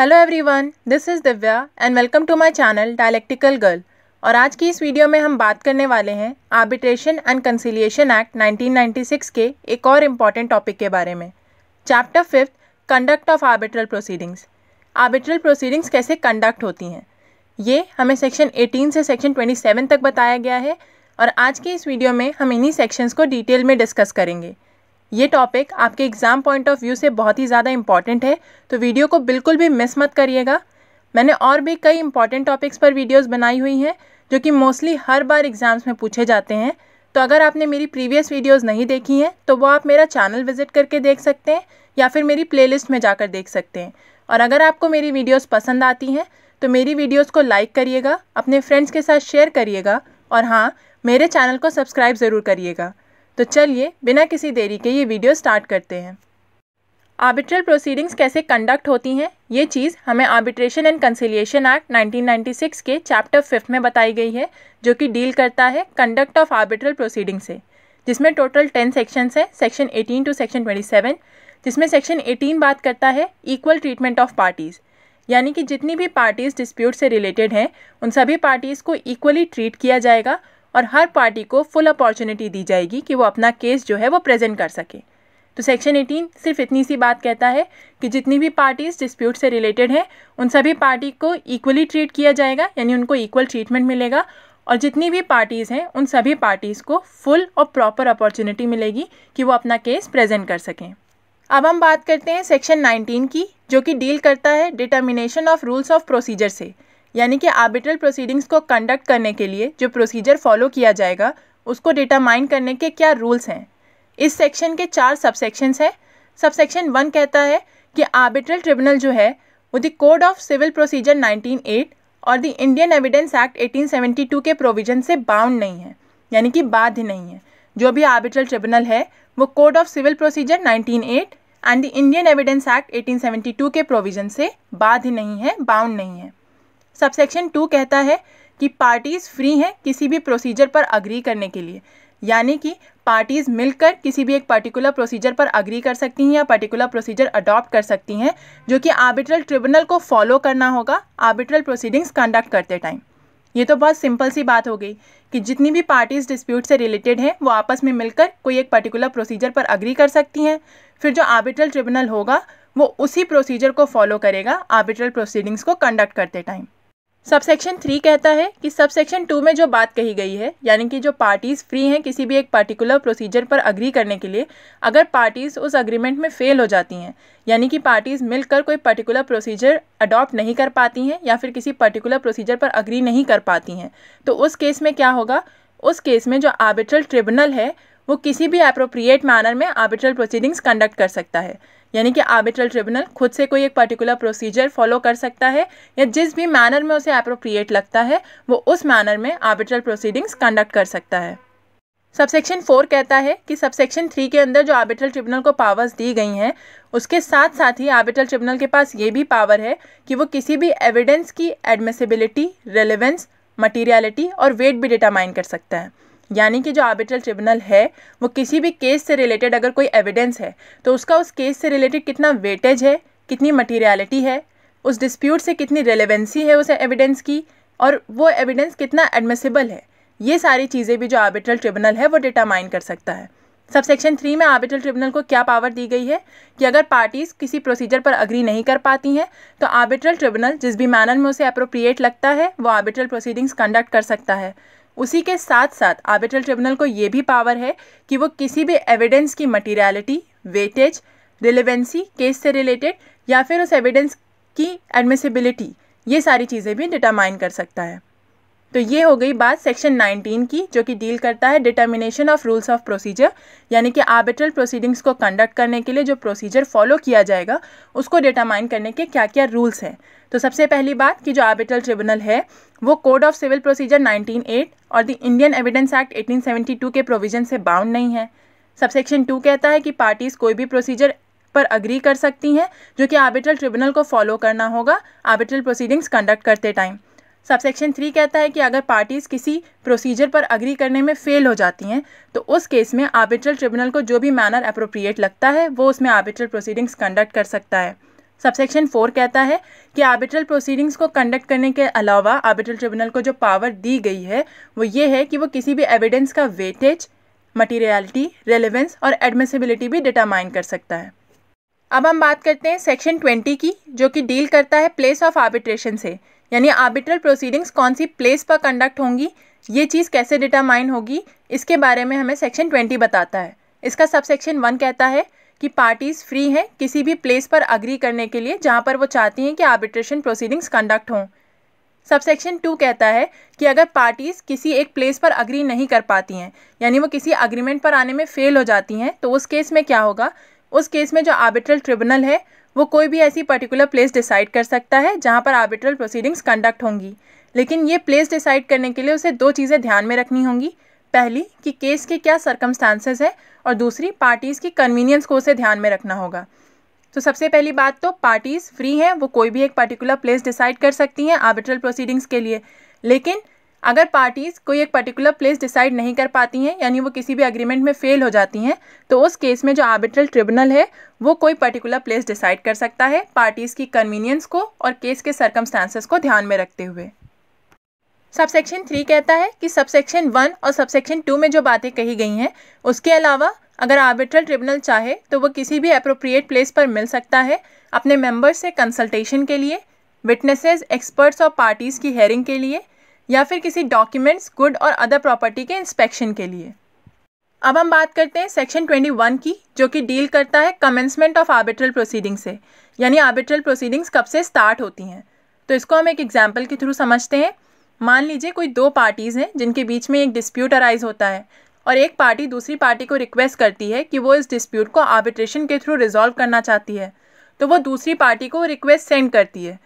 Hello everyone this is Divya and welcome to my channel dialectical girl और आज की इस वीडियो में हम बात करने वाले हैं आर्बिट्रेशन एंड कंसिलिएशन एक्ट 1996 के एक और इंपॉर्टेंट टॉपिक के बारे में। Chapter fifth conduct of arbitral proceedings arbitral proceedings कैसे कंडक्ट होती हैं? ये हमें सेक्शन 18 से सेक्शन 27 तक बताया गया है और आज की इस वीडियो में हम इन्हीं सेक्शंस को डिटेल में डिस्कस करेंगे। ये टॉपिक आपके एग्ज़ाम पॉइंट ऑफ़ व्यू से बहुत ही ज़्यादा इंपॉर्टेंट है तो वीडियो को बिल्कुल भी मिस मत करिएगा। मैंने और भी कई इंपॉर्टेंट टॉपिक्स पर वीडियोस बनाई हुई हैं, जो कि मोस्टली हर बार एग्ज़ाम्स में पूछे जाते हैं। तो अगर आपने मेरी प्रीवियस वीडियोस नहीं देखी हैं तो वो आप मेरा चैनल विज़िट करके देख सकते हैं, या फिर मेरी प्लेलिस्ट में जाकर देख सकते हैं। और अगर आपको मेरी वीडियोस पसंद आती हैं तो मेरी वीडियोस को लाइक करिएगा, अपने फ्रेंड्स के साथ शेयर करिएगा, और हाँ मेरे चैनल को सब्सक्राइब ज़रूर करिएगा। तो चलिए, बिना किसी देरी के ये वीडियो स्टार्ट करते हैं। आर्बिट्रल प्रोसीडिंग्स कैसे कंडक्ट होती हैं? ये चीज़ हमें आर्बिट्रेशन एंड कंसिलिएशन एक्ट 1996 के चैप्टर फिफ्थ में बताई गई है, जो कि डील करता है कंडक्ट ऑफ़ आर्बिट्रल प्रोसीडिंग से, जिसमें टोटल टेन सेक्शंस हैं सेक्शन 18 टू सेक्शन 27 जिसमें सेक्शन 18 बात करता है इक्वल ट्रीटमेंट ऑफ़ पार्टीज़ यानी कि जितनी भी पार्टीज़ डिस्प्यूट से रिलेटेड हैं, उन सभी पार्टीज़ को इक्वली ट्रीट किया जाएगा और हर पार्टी को फुल अपॉर्चुनिटी दी जाएगी कि वो अपना केस जो है वो प्रेजेंट कर सके। तो सेक्शन 18 सिर्फ़ इतनी सी बात कहता है कि जितनी भी पार्टीज़ डिस्प्यूट से रिलेटेड हैं, उन सभी पार्टी को इक्वली ट्रीट किया जाएगा, यानी उनको इक्वल ट्रीटमेंट मिलेगा और जितनी भी पार्टीज़ हैं, उन सभी पार्टीज़ को फुल और प्रॉपर अपॉर्चुनिटी मिलेगी कि वो अपना केस प्रेजेंट कर सकें। अब हम बात करते हैं सेक्शन 19 की, जो कि डील करता है determination of rules of procedure से। यानी कि आर्बिट्रल प्रोसीडिंग्स को कंडक्ट करने के लिए जो प्रोसीजर फॉलो किया जाएगा, उसको डिटरमाइन करने के क्या रूल्स हैं? इस सेक्शन के चार सबसेक्शंस हैं। सबसेक्शन वन कहता है कि आर्बिट्रल ट्रिब्यूनल जो है, वो the code of civil procedure 1908 और द इंडियन एविडेंस एक्ट 1872 के प्रोविज़न से बाउंड नहीं है, यानी कि बाध्य नहीं है। जो भी आर्बिट्रल ट्रिब्यूनल है, वो code of civil procedure 1908 and the Indian evidence act 1872 के प्रोविज़न से बाध्य नहीं है बाउंड नहीं है। सबसेक्शन टू कहता है कि पार्टीज़ फ्री हैं किसी भी प्रोसीजर पर अग्री करने के लिए। यानी कि पार्टीज़ मिलकर किसी भी एक पर्टिकुलर प्रोसीजर पर अग्री कर सकती हैं या पर्टिकुलर प्रोसीजर अडॉप्ट कर सकती हैं, जो कि आर्बिट्रल ट्रिब्यूनल को फॉलो करना होगा आर्बिट्रल प्रोसीडिंग्स कंडक्ट करते टाइम ये तो बहुत सिंपल सी बात हो गई कि जितनी भी पार्टीज़ डिस्प्यूट से रिलेटेड हैं, वो आपस में मिलकर कोई एक पर्टिकुलर प्रोसीजर पर अग्री कर सकती हैं। फिर जो आर्बिट्रल ट्रिब्यूनल होगा, वो उसी प्रोसीजर को फॉलो करेगा आर्बिट्रल प्रोसीडिंग्स को कंडक्ट करते टाइम सबसेक्शन थ्री कहता है कि सबसेक्शन टू में जो बात कही गई है, यानी कि जो पार्टीज़ फ्री हैं किसी भी एक पर्टिकुलर प्रोसीजर पर अग्री करने के लिए, अगर पार्टीज़ उस अग्रीमेंट में फेल हो जाती हैं, यानी कि पार्टीज़ मिलकर कोई पर्टिकुलर प्रोसीजर अडॉप्ट नहीं कर पाती हैं, या फिर किसी पर्टिकुलर प्रोसीजर पर अग्री नहीं कर पाती हैं तो उस केस में क्या होगा? उस केस में जो आर्बिट्रल ट्रिब्यूनल है वो किसी भी अप्रोप्रिएट मैनर में आर्बिट्रल प्रोसीडिंग्स कंडक्ट कर सकता है। यानी कि आर्बिट्रल ट्रिब्यूनल खुद से कोई एक पर्टिकुलर प्रोसीजर फॉलो कर सकता है, या जिस भी मैनर में उसे अप्रोप्रिएट लगता है, वो उस मैनर में आर्बिट्रल प्रोसीडिंग्स कंडक्ट कर सकता है। सबसेक्शन फोर कहता है कि सबसेक्शन थ्री के अंदर जो आर्बिट्रल ट्रिब्यूनल को पावर्स दी गई हैं, उसके साथ साथ ही आर्बिट्रल ट्रिब्यूनल के पास ये भी पावर है कि वो किसी भी एविडेंस की एडमिसिबिलिटी रेलिवेंस मटीरियलिटी और वेट भी डिटामाइन कर सकता है। यानी कि जो आर्बिट्रल ट्रिब्यूनल है, वो किसी भी केस से रिलेटेड अगर कोई एविडेंस है तो उसका उस केस से रिलेटेड कितना वेटेज है, कितनी मटीरियलिटी है, उस डिस्प्यूट से कितनी रेलेवेंसी है उस एविडेंस की, और वो एविडेंस कितना एडमिसिबल है, ये सारी चीज़ें भी जो आर्बिट्रल ट्रिब्यूनल है, वो डिटामाइन कर सकता है। सब सेक्शन थ्री में आर्बिट्रल ट्रिब्यूनल को क्या पावर दी गई है? कि अगर पार्टीज़ किसी प्रोसीजर पर अग्री नहीं कर पाती हैं तो आर्बिट्रल ट्रिब्यूनल जिस भी मैनर में उसे अप्रोप्रिएट लगता है, वो आर्बिट्रल प्रोसीडिंग्स कंडक्ट कर सकता है। उसी के साथ साथ आर्बिट्रल ट्रिब्यूनल को ये भी पावर है कि वो किसी भी एविडेंस की मटीरियलिटी वेटेज रिलेवेंसी केस से रिलेटेड या फिर उस एविडेंस की एडमिसिबिलिटी ये सारी चीज़ें भी डिटामाइन कर सकता है। तो ये हो गई बात सेक्शन 19 की, जो कि डील करता है determination of rules of procedure यानी कि आर्बिट्रल प्रोसीडिंग्स को कंडक्ट करने के लिए जो प्रोसीजर फॉलो किया जाएगा, उसको डिटरमाइन करने के क्या क्या रूल्स हैं। तो सबसे पहली बात कि जो आर्बिट्रल ट्रिब्यूनल है, वो कोड ऑफ़ सिविल प्रोसीजर 1908 और द इंडियन एविडेंस एक्ट 1872 के प्रोविज़न से बाउंड नहीं है। सबसेक्शन टू कहता है कि पार्टीज़ कोई भी प्रोसीजर पर अग्री कर सकती हैं, जो कि आर्बिट्रल ट्रिब्यूनल को फॉलो करना होगा आर्बिट्रल प्रोसीडिंग्स कंडक्ट करते टाइम सबसेक्शन थ्री कहता है कि अगर पार्टीज़ किसी प्रोसीजर पर अग्री करने में फेल हो जाती हैं तो उस केस में आर्बिट्रल ट्रिब्यूनल को जो भी मैनर अप्रोप्रिएट लगता है, वो उसमें आर्बिट्रल प्रोसीडिंग्स कंडक्ट कर सकता है। सबसेक्शन फोर कहता है कि आर्बिट्रल प्रोसीडिंग्स को कंडक्ट करने के अलावा आर्बिट्रल ट्रिब्यूनल को जो पावर दी गई है, वो ये है कि वो किसी भी एविडेंस का वेटेज मटीरियलिटी रेलिवेंस और एडमिसिबिलिटी भी डिटरमाइन कर सकता है। अब हम बात करते हैं सेक्शन ट्वेंटी की, जो कि डील करता है प्लेस ऑफ़ आर्बिट्रेशन से। यानी आर्बिट्रल प्रोसीडिंग्स कौन सी प्लेस पर कंडक्ट होंगी, ये चीज़ कैसे डिटरमाइन होगी, इसके बारे में हमें सेक्शन ट्वेंटी बताता है। इसका सब सेक्शन वन कहता है कि पार्टीज़ फ्री हैं किसी भी प्लेस पर अग्री करने के लिए, जहाँ पर वो चाहती हैं कि आर्बिट्रेशन प्रोसीडिंग्स कंडक्ट हों। सबसेक्शन टू कहता है कि अगर पार्टीज़ किसी एक प्लेस पर अग्री नहीं कर पाती हैं, यानी वो किसी अग्रीमेंट पर आने में फ़ेल हो जाती हैं तो उस केस में क्या होगा? उस केस में जो आर्बिट्रल ट्रिब्यूनल है वो कोई भी ऐसी पर्टिकुलर प्लेस डिसाइड कर सकता है जहाँ पर आर्बिट्रल प्रोसीडिंग्स कंडक्ट होंगी। लेकिन ये प्लेस डिसाइड करने के लिए उसे दो चीज़ें ध्यान में रखनी होंगी। पहली, कि केस के क्या सर्कमस्टांसेस है और दूसरी पार्टीज़ की कन्वीनियंस को उसे ध्यान में रखना होगा। तो सबसे पहली बात तो पार्टीज़ फ्री हैं, वो कोई भी एक पर्टिकुलर प्लेस डिसाइड कर सकती हैं आर्बिट्रल प्रोसीडिंग्स के लिए। लेकिन अगर पार्टीज़ कोई एक पर्टिकुलर प्लेस डिसाइड नहीं कर पाती हैं, यानी वो किसी भी अग्रीमेंट में फेल हो जाती हैं तो उस केस में जो आर्बिट्रल ट्रिब्यूनल है, वो कोई पर्टिकुलर प्लेस डिसाइड कर सकता है पार्टीज़ की कन्वीनियंस को और केस के सर्कमस्टांसेस को ध्यान में रखते हुए। सबसेक्शन थ्री कहता है कि सबसेक्शन वन और सबसेक्शन टू में जो बातें कही गई हैं, उसके अलावा अगर आर्बिट्रल ट्रिब्यूनल चाहे तो वो किसी भी अप्रोप्रिएट प्लेस पर मिल सकता है अपने मेंबर्स से कंसल्टेशन के लिए विटनेसेस एक्सपर्ट्स और पार्टीज़ की हेयरिंग के लिए या फिर किसी डॉक्यूमेंट्स गुड और अदर प्रॉपर्टी के इंस्पेक्शन के लिए। अब हम बात करते हैं सेक्शन 21 की, जो कि डील करता है कमेंसमेंट ऑफ़ आर्बिट्रल प्रोसीडिंग से। यानी आर्बिट्रल प्रोसीडिंग्स कब से स्टार्ट होती हैं। तो इसको हम एक एग्ज़ाम्पल के थ्रू समझते हैं। मान लीजिए कोई दो पार्टीज़ हैं, जिनके बीच में एक डिस्प्यूट अराइज होता है, और एक पार्टी दूसरी पार्टी को रिक्वेस्ट करती है कि वो इस डिस्प्यूट को आर्बिट्रेशन के थ्रू रिजॉल्व करना चाहती है। तो वो दूसरी पार्टी को रिक्वेस्ट सेंड करती है।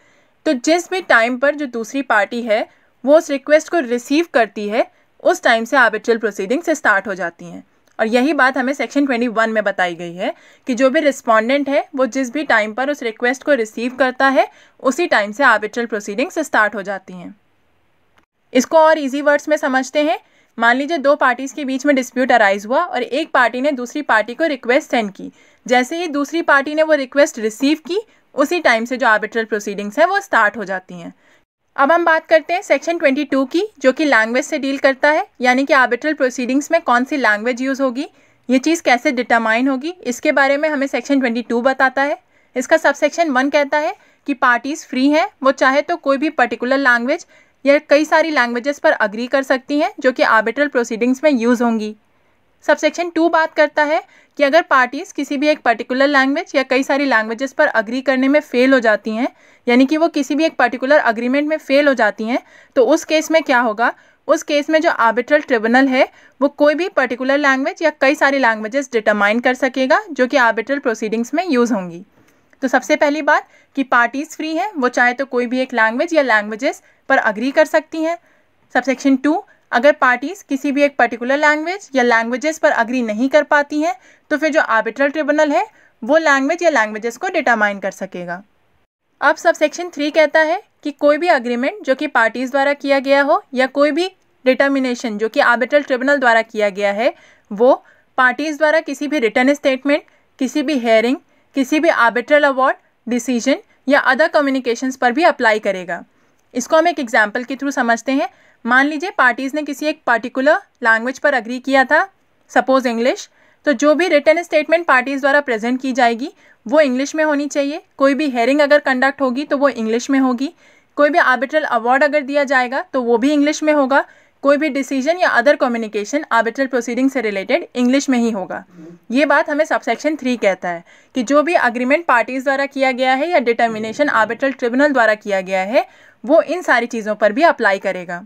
तो जिस भी टाइम पर जो दूसरी पार्टी है वो उस रिक्वेस्ट को रिसीव करती है, उस टाइम से आर्बिट्रल प्रोसीडिंग्स स्टार्ट हो जाती हैं। और यही बात हमें सेक्शन 21 में बताई गई है कि जो भी रिस्पोंडेंट है, वो जिस भी टाइम पर उस रिक्वेस्ट को रिसीव करता है, उसी टाइम से आर्बिट्रल प्रोसीडिंग्स स्टार्ट हो जाती हैं। इसको और इजी वर्ड्स में समझते हैं। मान लीजिए दो पार्टीज़ के बीच में डिस्प्यूट अराइज हुआ और एक पार्टी ने दूसरी पार्टी को रिक्वेस्ट सेंड की। जैसे ही दूसरी पार्टी ने वो रिक्वेस्ट रिसीव की, उसी टाइम से जो आर्बिट्रल प्रोसीडिंग्स हैं, वो स्टार्ट हो जाती हैं। अब हम बात करते हैं सेक्शन 22 की, जो कि लैंग्वेज से डील करता है, यानी कि आर्बिट्रल प्रोसीडिंग्स में कौन सी लैंग्वेज यूज़ होगी, ये चीज़ कैसे डिटरमाइन होगी, इसके बारे में हमें सेक्शन 22 बताता है। इसका सब सेक्शन वन कहता है कि पार्टीज़ फ्री हैं, वो चाहे तो कोई भी पर्टिकुलर लैंग्वेज या कई सारी लैंग्वेजेस पर अग्री कर सकती हैं, जो कि आर्बिट्रल प्रोसीडिंग्स में यूज़ होंगी। सबसेक्शन टू बात करता है कि अगर पार्टीज़ किसी भी एक पर्टिकुलर लैंग्वेज या कई सारी लैंग्वेजेस पर अग्री करने में फ़ेल हो जाती हैं, यानी कि वो किसी भी एक पर्टिकुलर अग्रीमेंट में फ़ेल हो जाती हैं तो उस केस में क्या होगा? उस केस में जो आर्बिट्रल ट्रिब्यूनल है, वो कोई भी पर्टिकुलर लैंग्वेज या कई सारी लैंग्वेजेस डिटरमाइन कर सकेगा, जो कि आर्बिट्रल प्रोसीडिंग्स में यूज़ होंगी। तो सबसे पहली बात कि पार्टीज़ फ्री हैं, वो चाहे तो कोई भी एक लैंग्वेज या लैंग्वेजेस पर अग्री कर सकती हैं। सबसेक्शन टू अगर पार्टीज़ किसी भी एक पर्टिकुलर लैंग्वेज या लैंग्वेजेस पर अग्री नहीं कर पाती हैं तो फिर जो आर्बिट्रल ट्रिब्यूनल है, वो लैंग्वेज या लैंग्वेजेस को डिटामाइन कर सकेगा। अब सब सेक्शन थ्री कहता है कि कोई भी अग्रीमेंट जो कि पार्टीज़ द्वारा किया गया हो या कोई भी डिटर्मिनेशन जो कि आर्बिट्रल ट्रिब्यूनल द्वारा किया गया है, वो पार्टीज़ द्वारा किसी भी रिटर्न स्टेटमेंट किसी भी हेयरिंग किसी भी आर्बिट्रल अवार्ड डिसीज़न या अदर कम्युनिकेशंस पर भी अप्लाई करेगा। इसको हम एक एग्ज़ाम्पल के थ्रू समझते हैं। मान लीजिए पार्टीज़ ने किसी एक पर्टिकुलर लैंग्वेज पर अग्री किया था सपोज़ इंग्लिश तो जो भी रिटर्न स्टेटमेंट पार्टीज़ द्वारा प्रेजेंट की जाएगी, वो इंग्लिश में होनी चाहिए। कोई भी हेयरिंग अगर कंडक्ट होगी तो वो इंग्लिश में होगी। कोई भी आर्बिट्रल अवार्ड अगर दिया जाएगा तो वो भी इंग्लिश में होगा। कोई भी डिसीज़न या अदर कम्युनिकेशन आर्बिट्रल प्रोसीडिंग से रिलेटेड इंग्लिश में ही होगा। ये बात हमें सबसेक्शन थ्री कहता है कि जो भी अग्रीमेंट पार्टीज़ द्वारा किया गया है या डिटर्मिनेशन आर्बिट्रल ट्रिब्यूनल द्वारा किया गया है, वो इन सारी चीज़ों पर भी अप्लाई करेगा।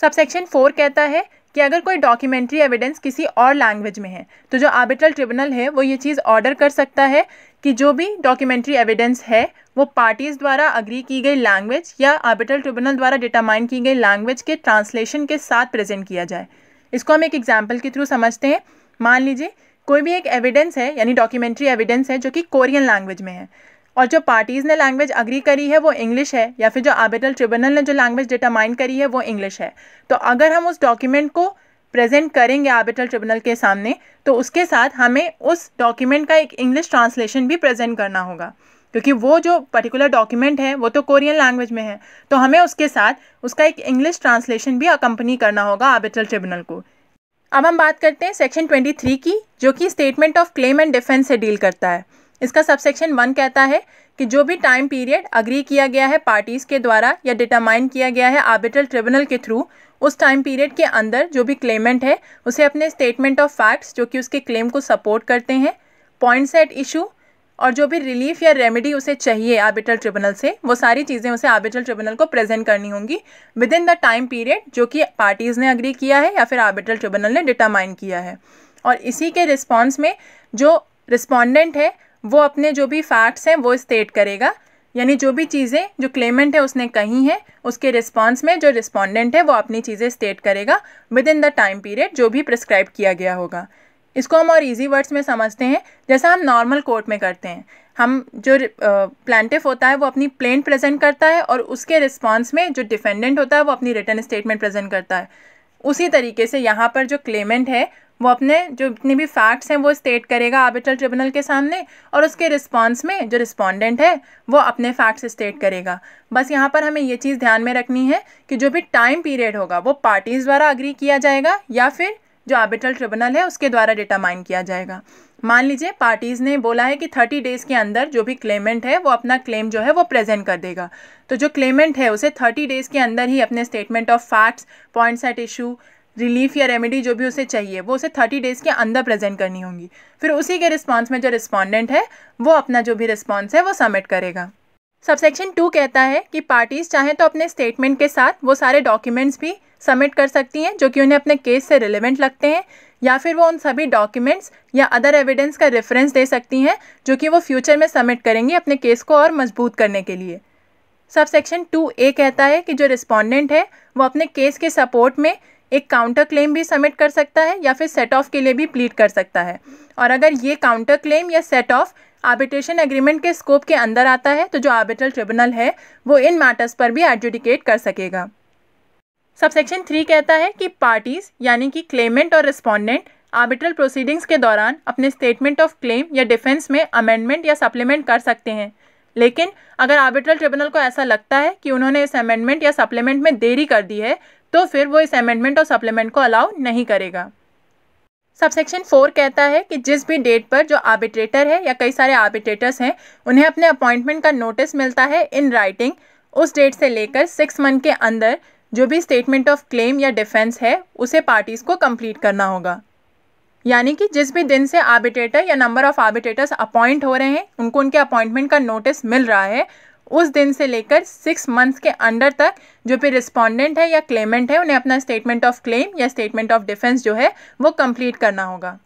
सबसेक्शन फोर कहता है कि अगर कोई डॉक्यूमेंट्री एविडेंस किसी और लैंग्वेज में है तो जो आर्बिट्रल ट्रिब्यूनल है, वो ये चीज़ ऑर्डर कर सकता है कि जो भी डॉक्यूमेंट्री एविडेंस है, वो पार्टीज़ द्वारा अग्री की गई लैंग्वेज या आर्बिट्रल ट्रिब्यूनल द्वारा डिटरमाइन की गई लैंग्वेज के ट्रांसलेशन के साथ प्रेजेंट किया जाए। इसको हम एक एग्ज़ाम्पल के थ्रू समझते हैं। मान लीजिए, कोई भी एक एविडेंस है, यानी डॉक्यूमेंट्री एविडेंस है, जो कि कोरियन लैंग्वेज में है। और जो पार्टीज़ ने लैंग्वेज अग्री करी है, वो इंग्लिश है, या फिर जो आर्बिट्रल ट्रिब्यूनल ने जो लैंग्वेज डिटरमाइन करी है, वो इंग्लिश है। तो अगर हम उस डॉक्यूमेंट को प्रेजेंट करेंगे आर्बिट्रल ट्रिब्यूनल के सामने तो उसके साथ हमें उस डॉक्यूमेंट का एक इंग्लिश ट्रांसलेशन भी प्रेजेंट करना होगा। क्योंकि वो जो पर्टिकुलर डॉक्यूमेंट है, वो तो कोरियन लैंग्वेज में है तो हमें उसके साथ उसका एक इंग्लिश ट्रांसलेशन भी अकम्पनी करना होगा आर्बिट्रल ट्रिब्यूनल को। अब हम बात करते हैं सेक्शन 23 की, जो कि statement of claim and defence से डील करता है। इसका सबसेक्शन वन कहता है कि जो भी टाइम पीरियड अग्री किया गया है पार्टीज़ के द्वारा या डिटरमाइन किया गया है आर्बिट्रल ट्रिब्यूनल के थ्रू उस टाइम पीरियड के अंदर जो भी क्लेमेंट है, उसे अपने स्टेटमेंट ऑफ़ फैक्ट्स जो कि उसके क्लेम को सपोर्ट करते हैं पॉइंट्स एट इशू और जो भी रिलीफ या रेमेडी उसे चाहिए आर्बिट्रल ट्रिब्यूनल से, वो सारी चीज़ें उसे आर्बिट्रल ट्रिब्यूनल को प्रेजेंट करनी होंगी within the time period जो कि पार्टीज़ ने अग्री किया है या फिर आर्बिट्रल ट्रिब्यूनल ने डिटरमाइन किया है। और इसी के रिस्पॉन्स में जो रिस्पॉन्डेंट है वो अपने जो भी फैक्ट्स हैं, वो स्टेट करेगा। यानी जो भी चीज़ें जो क्लेमेंट है, उसने कही हैं, उसके रिस्पॉन्स में जो रिस्पॉन्डेंट है, वो अपनी चीज़ें स्टेट करेगा within the time period जो भी प्रिस्क्राइब किया गया होगा। इसको हम और इजी वर्ड्स में समझते हैं, जैसा हम नॉर्मल कोर्ट में करते हैं। हम जो प्लांटिफ होता है, वो अपनी प्लेन प्रेजेंट करता है और उसके रिस्पॉन्स में जो डिफेंडेंट होता है, वो अपनी रिटर्न स्टेटमेंट प्रेजेंट करता है। उसी तरीके से यहाँ पर जो क्लेमेंट है वो अपने जो जितने भी फैक्ट्स हैं, वो स्टेट करेगा आर्बिट्रल ट्रिब्यूनल के सामने और उसके रिस्पॉन्स में जो रिस्पॉन्डेंट है, वो अपने फैक्ट्स स्टेट करेगा। बस यहाँ पर हमें ये चीज़ ध्यान में रखनी है कि जो भी टाइम पीरियड होगा, वो पार्टीज़ द्वारा अग्री किया जाएगा या फिर जो आर्बिट्रल ट्रिब्यूनल है, उसके द्वारा डिटरमाइन किया जाएगा। मान लीजिए पार्टीज़ ने बोला है कि थर्टी डेज़ के अंदर जो भी क्लेमेंट है, वो अपना क्लेम जो है, वो प्रेजेंट कर देगा। तो जो क्लेमेंट है, उसे थर्टी डेज़ के अंदर ही अपने statement of facts points at issue relief या रेमेडी जो भी उसे चाहिए, वो उसे थर्टी डेज़ के अंदर प्रेजेंट करनी होगी। फिर उसी के रिस्पॉन्स में जो रिस्पॉन्डेंट है, वो अपना जो भी रिस्पॉन्स है, वो सबमिट करेगा। सबसेक्शन टू कहता है कि पार्टीज़ चाहें तो अपने स्टेटमेंट के साथ वो सारे डॉक्यूमेंट्स भी सबमिट कर सकती हैं, जो कि उन्हें अपने केस से रिलेवेंट लगते हैं, या फिर वो उन सभी डॉक्यूमेंट्स या अदर एविडेंस का रेफरेंस दे सकती हैं, जो कि वो फ्यूचर में सबमिट करेंगी अपने केस को और मज़बूत करने के लिए। सबसेक्शन टू ए कहता है कि जो रिस्पॉन्डेंट है, वो अपने केस के सपोर्ट में एक काउंटर क्लेम भी सबमिट कर सकता है या फिर सेट ऑफ़ के लिए भी प्लीट कर सकता है। और अगर ये काउंटर क्लेम या सेट ऑफ़ आर्बिट्रेशन एग्रीमेंट के स्कोप के अंदर आता है तो जो आर्बिट्रल ट्रिब्यूनल है, वो इन मैटर्स पर भी एडजुडिकेट कर सकेगा। सबसेक्शन थ्री कहता है कि पार्टीज़ यानी कि क्लेमेंट और रिस्पॉन्डेंट आर्बिट्रल प्रोसीडिंग्स के दौरान अपने स्टेटमेंट ऑफ़ क्लेम या डिफेंस में अमेंडमेंट या सप्लीमेंट कर सकते हैं। लेकिन अगर आर्बिट्रल ट्रिब्यूनल को ऐसा लगता है कि उन्होंने इस अमेंडमेंट या सप्लीमेंट में देरी कर दी है तो फिर वो इस अमेंडमेंट और सप्लीमेंट को अलाउ नहीं करेगा। सबसेक्शन फोर कहता है कि जिस भी डेट पर जो आर्बिट्रेटर है या कई सारे आर्बिट्रेटर्स हैं, उन्हें अपने अपॉइंटमेंट का नोटिस मिलता है इन राइटिंग उस डेट से लेकर सिक्स मंथ के अंदर जो भी स्टेटमेंट ऑफ़ क्लेम या डिफेंस है, उसे पार्टीज़ को कंप्लीट करना होगा। यानी कि जिस भी दिन से आर्बिट्रेटर या नंबर ऑफ़ आर्बिट्रेटर्स अपॉइंट हो रहे हैं, उनको उनके अपॉइंटमेंट का नोटिस मिल रहा है उस दिन से लेकर सिक्स मंथ्स के अंडर तक जो भी रिस्पॉन्डेंट है या क्लेमेंट है, उन्हें अपना स्टेटमेंट ऑफ़ क्लेम या स्टेटमेंट ऑफ़ डिफेंस जो है, वो कंप्लीट करना होगा।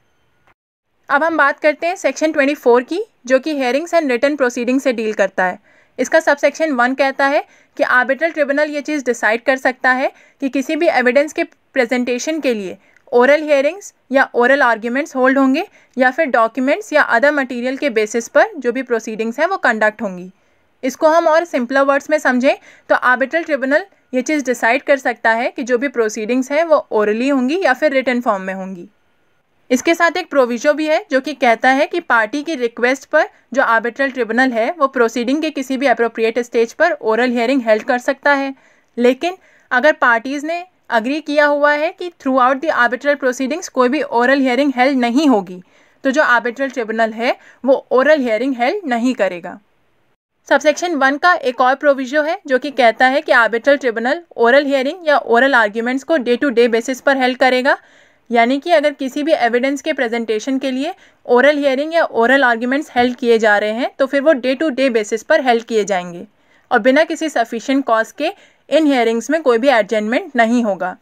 अब हम बात करते हैं सेक्शन 24 की, जो कि हेयरिंग्स एंड रिटर्न प्रोसीडिंग से डील करता है। इसका सबसेक्शन वन कहता है कि आर्बिट्रल ट्रिब्यूनल ये चीज़ डिसाइड कर सकता है कि किसी भी एविडेंस के प्रेजेंटेशन के लिए ओरल हियरिंग्स या ओरल आर्ग्यूमेंट्स होल्ड होंगे या फिर डॉक्यूमेंट्स या अदर मटेरियल के बेसिस पर जो भी प्रोसीडिंग्स हैं, वो कंडक्ट होंगी। इसको हम और सिंपलर वर्ड्स में समझें तो आर्बिट्रल ट्रिब्यूनल ये चीज़ डिसाइड कर सकता है कि जो भी प्रोसीडिंग्स हैं, वो ओरली होंगी या फिर रिटर्न फॉर्म में होंगी। इसके साथ एक प्रोविजो भी है, जो कि कहता है कि पार्टी की रिक्वेस्ट पर जो आर्बिट्रल ट्रिब्यूनल है, वो प्रोसीडिंग के किसी भी अप्रोप्रिएट स्टेज पर ओरल हियरिंग हेल्ड कर सकता है। लेकिन अगर पार्टीज़ ने अग्री किया हुआ है कि throughout the arbitral proceedings कोई भी ओरल हियरिंग हेल्ड नहीं होगी तो जो आर्बिट्रल ट्रिब्यूनल है, वो ओरल हियरिंग हेल्ड नहीं करेगा। सबसेक्शन वन का एक और प्रोविजो है, जो कि कहता है कि आर्बिट्रल ट्रिब्यूनल ओरल हियरिंग या ओरल आर्ग्यूमेंट्स को डे टू डे बेसिस पर हेल्प करेगा। यानी कि अगर किसी भी एविडेंस के प्रेजेंटेशन के लिए ओरल हियरिंग या ओरल आर्ग्यूमेंट्स हेल्ड किए जा रहे हैं तो फिर वो डे टू डे बेसिस पर हेल्ड किए जाएँगे। और बिना किसी सफिशेंट कॉज के इन हियरिंग्स में कोई भी एडजमेंट नहीं होगा।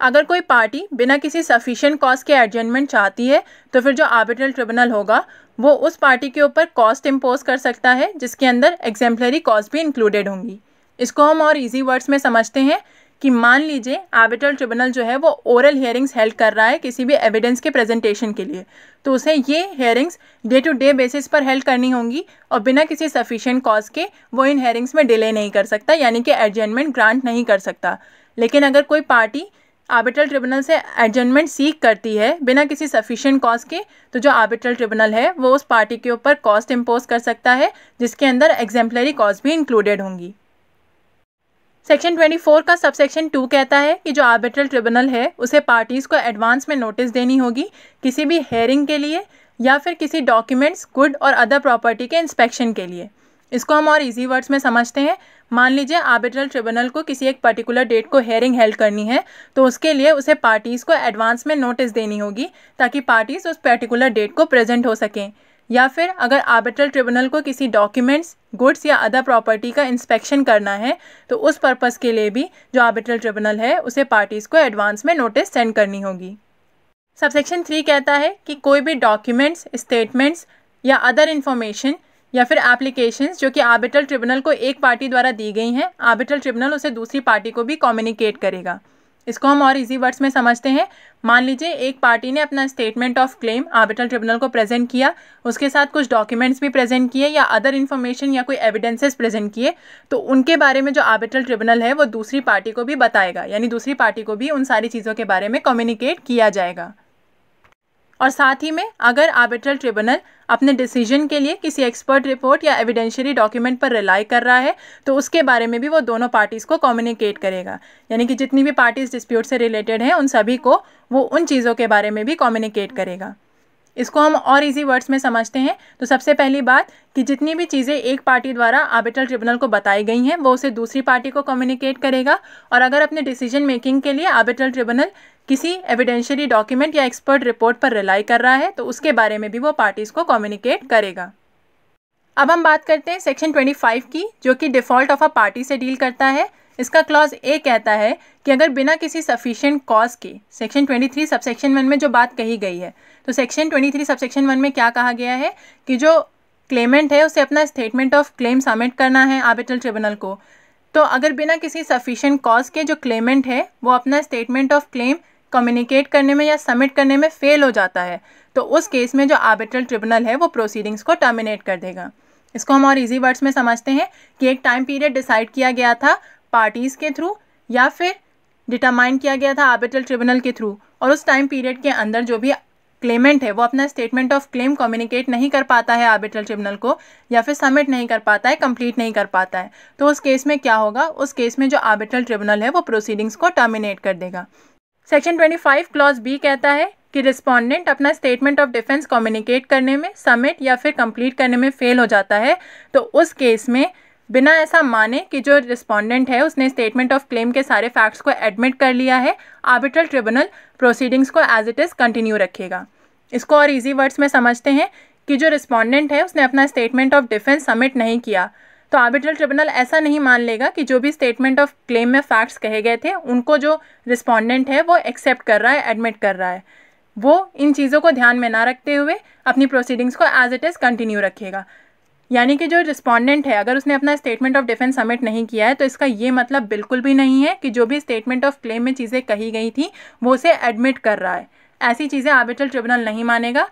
अगर कोई पार्टी बिना किसी सफिशिएंट कॉस्ट के एडजमेंट चाहती है तो फिर जो आर्बिट्रल ट्रिब्यूनल होगा, वो उस पार्टी के ऊपर कॉस्ट इम्पोज कर सकता है, जिसके अंदर एग्जाम्पलरी कॉस्ट भी इंक्लूडेड होंगी। इसको हम और इजी वर्ड्स में समझते हैं कि मान लीजिए आर्बिट्रल ट्रिब्यूनल जो है, वो ओरल हियरिंग्स हेल्ड कर रहा है किसी भी एविडेंस के प्रेजेंटेशन के लिए। तो उसे ये hearings day to day basis पर हेल्ड करनी होंगी और बिना किसी सफिशिएंट कॉज के वो इन हियरिंग्स में डिले नहीं कर सकता, यानी कि एडजमेंट ग्रांट नहीं कर सकता। लेकिन अगर कोई पार्टी आर्बिट्रल ट्रिब्यूनल से एडजमेंट सीक करती है, बिना किसी सफिशिएंट कॉज के तो जो आर्बिट्रल ट्रिब्यूनल है, वो उस पार्टी के ऊपर कॉस्ट इम्पोज कर सकता है, जिसके अंदर एग्जाम्पलरी कॉज भी इंक्लूडेड होंगी। सेक्शन 24 का सबसेक्शन टू कहता है कि जो आर्बिट्रल ट्रिब्यूनल है, उसे पार्टीज़ को एडवांस में नोटिस देनी होगी, किसी भी हेयरिंग के लिए, या फिर किसी डॉक्यूमेंट्स गुड और अदर प्रॉपर्टी के इंस्पेक्शन के लिए। इसको हम और इजी वर्ड्स में समझते हैं। मान लीजिए आर्बिट्रल ट्रिब्यूनल को किसी एक पर्टिकुलर डेट को हेयरिंग हेल्ड करनी है तो उसके लिए उसे पार्टीज़ को एडवांस में नोटिस देनी होगी, ताकि पार्टीज़ उस पर्टिकुलर डेट को प्रेजेंट हो सकें। या फिर अगर आर्बिट्रल ट्रिब्यूनल को किसी डॉक्यूमेंट्स गुड्स या अदर प्रॉपर्टी का इंस्पेक्शन करना है तो उस पर्पज़ के लिए भी जो आर्बिट्रल ट्रिब्यूनल है, उसे पार्टीज़ को एडवांस में नोटिस सेंड करनी होगी। सबसेक्शन थ्री कहता है कि कोई भी डॉक्यूमेंट्स स्टेटमेंट्स या अदर इन्फॉर्मेशन या फिर एप्लीकेशंस जो कि आर्बिट्रल ट्रिब्यूनल को एक पार्टी द्वारा दी गई हैं आर्बिट्रल ट्रिब्यूनल उसे दूसरी पार्टी को भी कम्युनिकेट करेगा। इसको हम और इजी वर्ड्स में समझते हैं। मान लीजिए, एक पार्टी ने अपना statement of claim arbitral tribunal को प्रेजेंट किया, उसके साथ कुछ डॉक्यूमेंट्स भी प्रेजेंट किए या अदर इन्फॉर्मेशन या कोई एविडेंसेस प्रेजेंट किए तो उनके बारे में जो आर्बिट्रल ट्रिब्यूनल है, वो दूसरी पार्टी को भी बताएगा। यानी दूसरी पार्टी को भी उन सारी चीज़ों के बारे में कम्युनिकेट किया जाएगा। और साथ ही में अगर आर्बिट्रल ट्रिब्यूनल अपने डिसीज़न के लिए किसी एक्सपर्ट रिपोर्ट या एविडेंशियरी डॉक्यूमेंट पर रिलाई कर रहा है तो उसके बारे में भी वो दोनों पार्टीज़ को कम्युनिकेट करेगा। यानी कि जितनी भी पार्टीज़ डिस्प्यूट से रिलेटेड हैं, उन सभी को वो उन चीज़ों के बारे में भी कम्युनिकेट करेगा। इसको हम और इजी वर्ड्स में समझते हैं। तो सबसे पहली बात कि जितनी भी चीज़ें एक पार्टी द्वारा आर्बिट्रल ट्रिब्यूनल को बताई गई हैं, वो उसे दूसरी पार्टी को कम्युनिकेट करेगा। और अगर अपने डिसीज़न मेकिंग के लिए आर्बिट्रल ट्रिब्यूनल किसी एविडेंशियरी डॉक्यूमेंट या एक्सपर्ट रिपोर्ट पर रिलाई कर रहा है तो उसके बारे में भी वो पार्टीज़ को कम्युनिकेट करेगा। अब हम बात करते हैं सेक्शन 25 की, जो कि डिफ़ॉल्ट ऑफ़ अ पार्टी से डील करता है। इसका क्लॉज ए कहता है कि अगर बिना किसी सफिशिएंट कॉज के सेक्शन 23 सबसेक्शन वन में जो बात कही गई है तो सेक्शन 23 सबसेक्शन वन में क्या कहा गया है कि जो क्लेमेंट है, उसे अपना स्टेटमेंट ऑफ़ क्लेम सबमिट करना है आर्बिट्रल ट्रिब्यूनल को। तो अगर बिना किसी सफिशिएंट कॉज के जो क्लेमेंट है, वो अपना स्टेटमेंट ऑफ़ क्लेम कम्युनिकेट करने में या सबमिट करने में फेल हो जाता है तो उस केस में जो आर्बिट्रल ट्रिब्यूनल है, वो प्रोसीडिंग्स को टर्मिनेट कर देगा। इसको हम और इजी वर्ड्स में समझते हैं कि एक टाइम पीरियड डिसाइड किया गया था पार्टीज़ के थ्रू या फिर डिटरमाइन किया गया था आर्बिट्रल ट्रिब्यूनल के थ्रू और उस टाइम पीरियड के अंदर जो भी क्लेमेंट है, वो अपना स्टेटमेंट ऑफ़ क्लेम कम्युनिकेट नहीं कर पाता है आर्बिट्रल ट्रिब्यूनल को, या फिर सबमिट नहीं कर पाता है कंप्लीट नहीं कर पाता है। तो उस केस में क्या होगा? उस केस में जो आर्बिट्रल ट्रिब्यूनल है, वो प्रोसीडिंग्स को टर्मिनेट कर देगा। सेक्शन 25 क्लॉज बी कहता है कि रिस्पोंडेंट अपना स्टेटमेंट ऑफ़ डिफेंस कम्युनिकेट करने में सबमिट या फिर कंप्लीट करने में फेल हो जाता है तो उस केस में बिना ऐसा माने कि जो रिस्पोंडेंट है, उसने स्टेटमेंट ऑफ़ क्लेम के सारे फैक्ट्स को एडमिट कर लिया है आर्बिट्रल ट्रिब्यूनल प्रोसीडिंग्स को एज इट इज़ कंटिन्यू रखेगा। इसको और इजी वर्ड्स में समझते हैं कि जो रिस्पोंडेंट है, उसने अपना स्टेटमेंट ऑफ़ डिफेंस सबमिट नहीं किया। तो आर्बिट्रल ट्रिब्यूनल ऐसा नहीं मान लेगा कि जो भी स्टेटमेंट ऑफ़ क्लेम में फैक्ट्स कहे गए थे, उनको जो रिस्पॉन्डेंट है, वो एक्सेप्ट कर रहा है एडमिट कर रहा है। वो इन चीज़ों को ध्यान में ना रखते हुए अपनी प्रोसीडिंग्स को एज इट इज़ कंटिन्यू रखेगा। यानी कि जो रिस्पॉन्डेंट है, अगर उसने अपना स्टेटमेंट ऑफ़ डिफेंस सबमिट नहीं किया है तो इसका ये मतलब बिल्कुल भी नहीं है कि जो भी स्टेटमेंट ऑफ़ क्लेम में चीज़ें कही गई थी, वो उसे एडमिट कर रहा है। ऐसी चीज़ें आर्बिट्रल ट्रिब्यूनल नहीं मानेगा।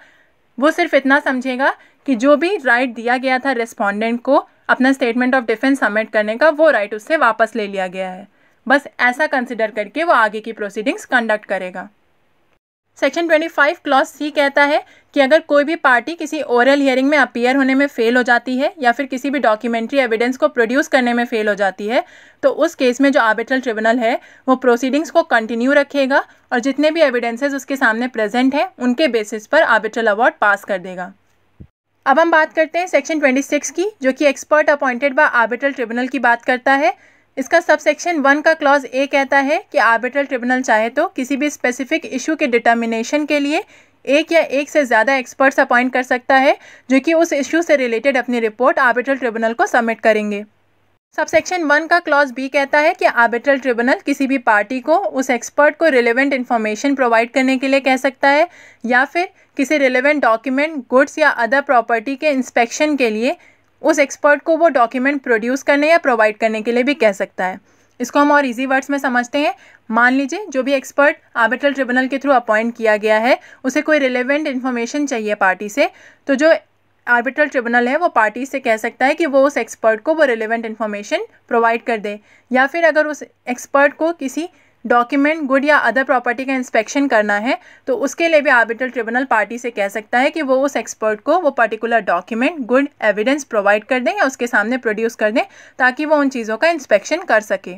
वो सिर्फ़ इतना समझेगा कि जो भी राइट दिया गया था रिस्पोंडेंट को अपना स्टेटमेंट ऑफ़ डिफेंस सबमिट करने का वो राइट उससे वापस ले लिया गया है। बस ऐसा कंसिडर करके वो आगे की प्रोसीडिंग्स कंडक्ट करेगा। सेक्शन 25 क्लॉज सी कहता है कि अगर कोई भी पार्टी किसी ओरल हियरिंग में अपियर होने में फेल हो जाती है या फिर किसी भी डॉक्यूमेंट्री एविडेंस को प्रोड्यूस करने में फेल हो जाती है तो उस केस में जो आर्बिट्रल ट्रिब्यूनल है, वो प्रोसीडिंग्स को कंटिन्यू रखेगा और जितने भी एविडेंसेस उसके सामने प्रेजेंट हैं, उनके बेसिस पर आर्बिट्रल अवार्ड पास कर देगा। अब हम बात करते हैं सेक्शन 26 की, जो कि expert appointed by arbitral tribunal की बात करता है। इसका सब सेक्शन वन का क्लॉज ए कहता है कि आर्बिट्रल ट्रिब्यूनल चाहे तो किसी भी स्पेसिफिक इशू के डिटर्मिनेशन के लिए एक या एक से ज़्यादा एक्सपर्ट्स अपॉइंट कर सकता है, जो कि उस इशू से रिलेटेड अपनी रिपोर्ट आर्बिट्रल ट्रिब्यूनल को सबमिट करेंगे। सबसेक्शन वन का क्लॉज बी कहता है कि आर्बिट्रल ट्रिब्यूनल किसी भी पार्टी को उस एक्सपर्ट को रिलेवेंट इन्फॉर्मेशन प्रोवाइड करने के लिए कह सकता है, या फिर किसी रिलेवेंट डॉक्यूमेंट गुड्स या अदर प्रॉपर्टी के इंस्पेक्शन के लिए उस एक्सपर्ट को वो डॉक्यूमेंट प्रोड्यूस करने या प्रोवाइड करने के लिए भी कह सकता है। इसको हम और इजी वर्ड्स में समझते हैं। मान लीजिए, जो भी एक्सपर्ट आर्बिट्रल ट्रिब्यूनल के थ्रू अपॉइंट किया गया है, उसे कोई रिलेवेंट इन्फॉर्मेशन चाहिए पार्टी से तो जो आर्बिट्रल ट्रिब्यूनल है, वो पार्टी से कह सकता है कि वो उस एक्सपर्ट को वो रिलेवेंट इन्फॉर्मेशन प्रोवाइड कर दे। या फिर अगर उस एक्सपर्ट को किसी डॉक्यूमेंट गुड या अदर प्रॉपर्टी का इंस्पेक्शन करना है तो उसके लिए भी आर्बिट्रल ट्रिब्यूनल पार्टी से कह सकता है कि वो उस एक्सपर्ट को वो particular document good evidence provide कर दें या उसके सामने प्रोड्यूस कर दें, ताकि वो उन चीज़ों का इंस्पेक्शन कर सके।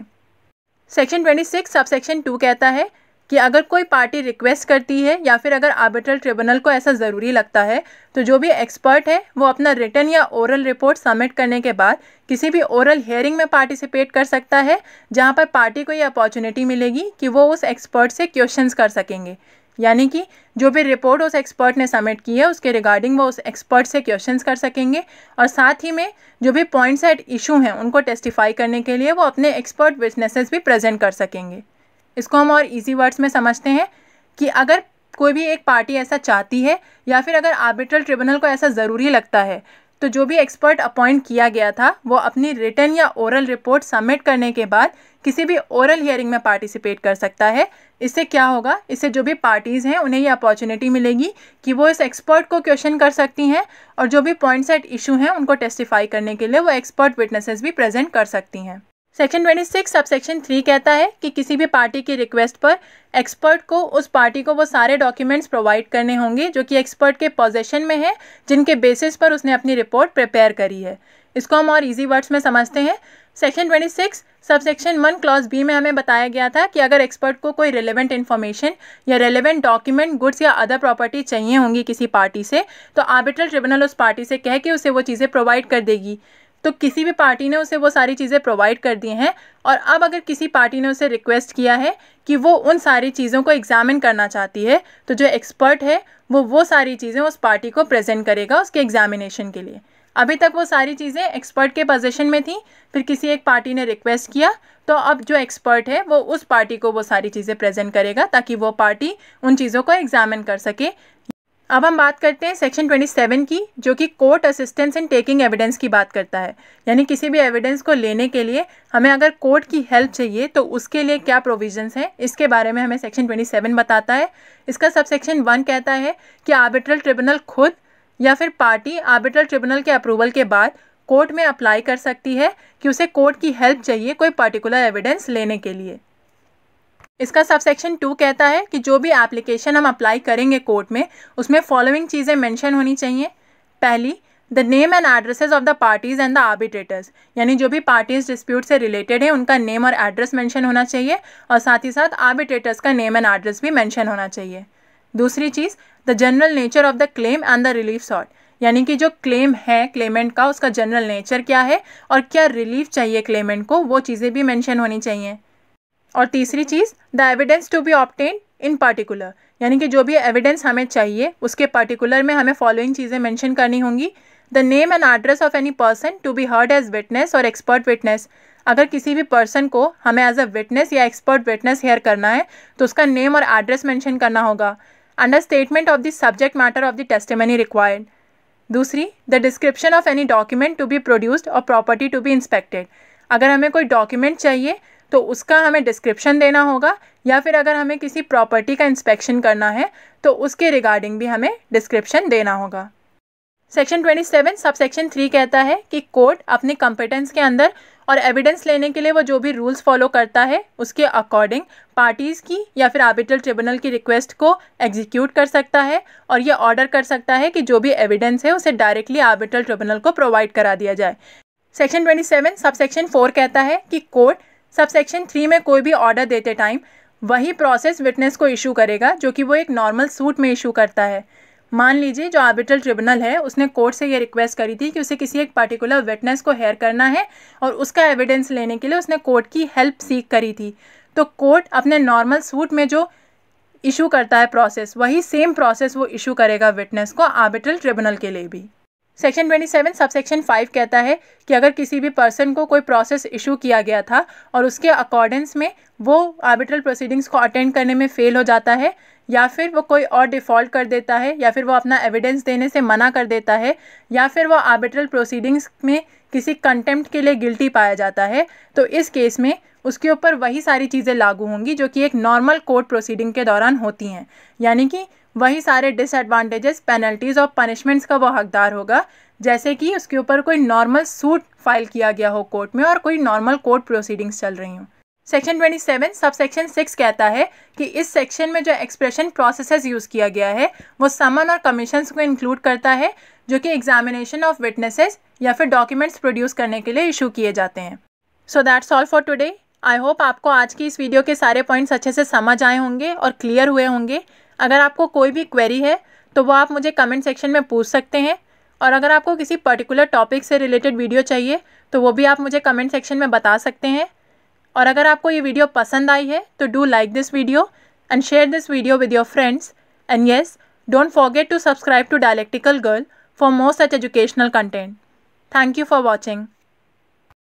Section twenty six subsection two कहता है कि अगर कोई पार्टी रिक्वेस्ट करती है या फिर अगर आर्बिट्रल ट्रिब्यूनल को ऐसा ज़रूरी लगता है तो जो भी एक्सपर्ट है, वो अपना रिटर्न या ओरल रिपोर्ट सबमिट करने के बाद किसी भी ओरल हेयरिंग में पार्टिसिपेट कर सकता है, जहाँ पर पार्टी को ये अपॉर्चुनिटी मिलेगी कि वो उस एक्सपर्ट से क्वेश्चन कर सकेंगे। यानी कि जो भी रिपोर्ट उस एक्सपर्ट ने सबमिट की है, उसके रिगार्डिंग वो उस एक्सपर्ट से क्वेश्चंस कर सकेंगे। और साथ ही में जो भी पॉइंट्स एट इशू हैं, उनको टेस्टिफाई करने के लिए वो अपने एक्सपर्ट विटनेसेस भी प्रेजेंट कर सकेंगे। इसको हम और इजी वर्ड्स में समझते हैं कि अगर कोई भी एक पार्टी ऐसा चाहती है या फिर अगर आर्बिट्रल ट्रिब्यूनल को ऐसा ज़रूरी लगता है तो जो भी एक्सपर्ट अपॉइंट किया गया था, वो अपनी रिटर्न या ओरल रिपोर्ट सबमिट करने के बाद किसी भी ओरल हियरिंग में पार्टिसिपेट कर सकता है। इससे क्या होगा? इससे जो भी पार्टीज़ हैं, उन्हें ये अपॉर्चुनिटी मिलेगी कि वो इस एक्सपर्ट को क्वेश्चन कर सकती हैं और जो भी पॉइंट्स एट इशू हैं, उनको टेस्टिफाई करने के लिए वो एक्सपर्ट विटनेसेस भी प्रेजेंट कर सकती हैं। सेक्शन 26 सब सेक्शन थ्री कहता है कि किसी भी पार्टी की रिक्वेस्ट पर एक्सपर्ट को उस पार्टी को वो सारे डॉक्यूमेंट्स प्रोवाइड करने होंगे जो कि एक्सपर्ट के पोजेशन में है, जिनके बेसिस पर उसने अपनी रिपोर्ट प्रिपेयर करी है। इसको हम और इजी वर्ड्स में समझते हैं। Section 26 sub section one clause B में हमें बताया गया था कि अगर एक्सपर्ट को कोई रिलेवेंट इन्फॉर्मेशन या रिलेवेंट डॉक्यूमेंट गुड्स या अदर प्रॉपर्टी चाहिए होंगी किसी पार्टी से तो आर्बिट्रल ट्रिब्यूनल उस पार्टी से कह के उसे वो चीज़ें प्रोवाइड कर देगी। तो किसी भी पार्टी ने उसे वो सारी चीज़ें प्रोवाइड कर दी हैं और अब अगर किसी पार्टी ने उसे रिक्वेस्ट किया है कि वो उन सारी चीज़ों को एग्जामिन करना चाहती है तो जो एक्सपर्ट है, वो वो सारी चीज़ें उस पार्टी को प्रेजेंट करेगा उसके एग्जामिनेशन के लिए। अभी तक वो सारी चीज़ें एक्सपर्ट के पोजीशन में थी, फिर किसी एक पार्टी ने रिक्वेस्ट किया तो अब जो एक्सपर्ट है, वो उस पार्टी को वो सारी चीज़ें प्रेजेंट करेगा ताकि वो पार्टी उन चीज़ों को एग्जामिन कर सके। अब हम बात करते हैं सेक्शन 27 की, जो कि court assistance in taking evidence की बात करता है। यानी किसी भी एविडेंस को लेने के लिए हमें अगर कोर्ट की हेल्प चाहिए तो उसके लिए क्या प्रोविजंस हैं? इसके बारे में हमें सेक्शन 27 बताता है। इसका सब सेक्शन वन कहता है कि आर्बिट्रल ट्रिब्यूनल खुद या फिर पार्टी आर्बिट्रल ट्रिब्यूनल के अप्रूवल के बाद कोर्ट में अप्लाई कर सकती है कि उसे कोर्ट की हेल्प चाहिए कोई पर्टिकुलर एविडेंस लेने के लिए। इसका सबसेक्शन टू कहता है कि जो भी एप्लीकेशन हम अप्लाई करेंगे कोर्ट में, उसमें फॉलोइंग चीज़ें मेंशन होनी चाहिए। पहली the name and addresses of the parties and the arbitrators यानी जो भी पार्टीज़ डिस्प्यूट से रिलेटेड है, उनका नेम और एड्रेस मेंशन होना चाहिए, और साथ ही साथ आर्बिट्रेटर्स का नेम एंड एड्रेस भी मेंशन होना चाहिए। दूसरी चीज़ the general nature of the claim and the relief sought यानी कि जो क्लेम है क्लेमेंट का, उसका जनरल नेचर क्या है, और क्या रिलीफ चाहिए क्लेमेंट को, वो चीज़ें भी मेंशन होनी चाहिए। और तीसरी चीज़ the evidence to be obtained in particular यानी कि जो भी एविडेंस हमें चाहिए, उसके पर्टिकुलर में हमें फॉलोइंग चीज़ें मेंशन करनी होंगी। The name and address of any person to be heard as witness और एक्सपर्ट विटनेस अगर किसी भी पर्सन को हमें एज अ विटनेस या एक्सपर्ट विटनेस हेयर करना है तो उसका नेम और एड्रेस मेंशन करना होगा। Under statement of the subject matter of the testimony required दूसरी the description of any document to be produced और प्रॉपर्टी टू बी इंस्पेक्टेड अगर हमें कोई डॉक्यूमेंट चाहिए तो उसका हमें डिस्क्रिप्शन देना होगा, या फिर अगर हमें किसी प्रॉपर्टी का इंस्पेक्शन करना है तो उसके रिगार्डिंग भी हमें डिस्क्रिप्शन देना होगा। सेक्शन 27 सब सेक्शन थ्री कहता है कि कोर्ट अपने कंपिटेंस के अंदर और एविडेंस लेने के लिए वो जो भी रूल्स फॉलो करता है, उसके अकॉर्डिंग पार्टीज़ की या फिर आर्बिट्रल ट्रिब्यूनल की रिक्वेस्ट को एग्जीक्यूट कर सकता है और ये ऑर्डर कर सकता है कि जो भी एविडेंस है, उसे डायरेक्टली आर्बिट्रल ट्रिब्यूनल को प्रोवाइड करा दिया जाए। सेक्शन 27 सब सेक्शन फोर कहता है कि कोर्ट सब सेक्शन थ्री में कोई भी ऑर्डर देते टाइम वही प्रोसेस विटनेस को इशू करेगा, जो कि वो एक नॉर्मल सूट में इशू करता है। मान लीजिए, जो आर्बिट्रल ट्रिब्यूनल है, उसने कोर्ट से ये रिक्वेस्ट करी थी कि उसे किसी एक पर्टिकुलर विटनेस को हेयर करना है और उसका एविडेंस लेने के लिए उसने कोर्ट की हेल्प सीख करी थी। तो कोर्ट अपने नॉर्मल सूट में जो इशू करता है प्रोसेस वही सेम प्रोसेस वो इशू करेगा विटनेस को आर्बिट्रल ट्रिब्यूनल के लिए भी। सेक्शन 27 सब सेक्शन फाइव कहता है कि अगर किसी भी पर्सन को कोई प्रोसेस इशू किया गया था और उसके अकॉर्डेंस में वो आर्बिट्रल प्रोसीडिंग्स को अटेंड करने में फेल हो जाता है, या फिर वो कोई और डिफ़ॉल्ट कर देता है, या फिर वो अपना एविडेंस देने से मना कर देता है, या फिर वो आर्बिट्रल प्रोसीडिंग्स में किसी कंटेम्प्ट के लिए गिल्टी पाया जाता है तो इस केस में उसके ऊपर वही सारी चीज़ें लागू होंगी जो कि एक नॉर्मल कोर्ट प्रोसीडिंग के दौरान होती हैं। यानी कि वही सारे डिसएडवांटेजेस पेनल्टीज और पनिशमेंट्स का वो हकदार होगा। जैसे कि उसके ऊपर कोई नॉर्मल सूट फ़ाइल किया गया हो कोर्ट में और कोई नॉर्मल कोर्ट प्रोसीडिंग्स चल रही हों। सेक्शन 27 सब सेक्शन सिक्स कहता है कि इस सेक्शन में जो एक्सप्रेशन प्रोसेसेस यूज़ किया गया है, वो समन और कमीशन को इंक्लूड करता है, जो कि एग्जामिनेशन ऑफ़ विटनेसेस या फिर डॉक्यूमेंट्स प्रोड्यूस करने के लिए इशू किए जाते हैं। So that's all for today I hope आपको आज की इस वीडियो के सारे पॉइंट्स अच्छे से समझ आए होंगे और क्लियर हुए होंगे। अगर आपको कोई भी क्वेरी है तो वो आप मुझे कमेंट सेक्शन में पूछ सकते हैं। और अगर आपको किसी पर्टिकुलर टॉपिक से रिलेटेड वीडियो चाहिए तो वो भी आप मुझे कमेंट सेक्शन में बता सकते हैं। और अगर आपको ये वीडियो पसंद आई है तो do like this video and share this video with your friends and yes don't forget to subscribe to Dialectical Girl for more such educational content thank you for watching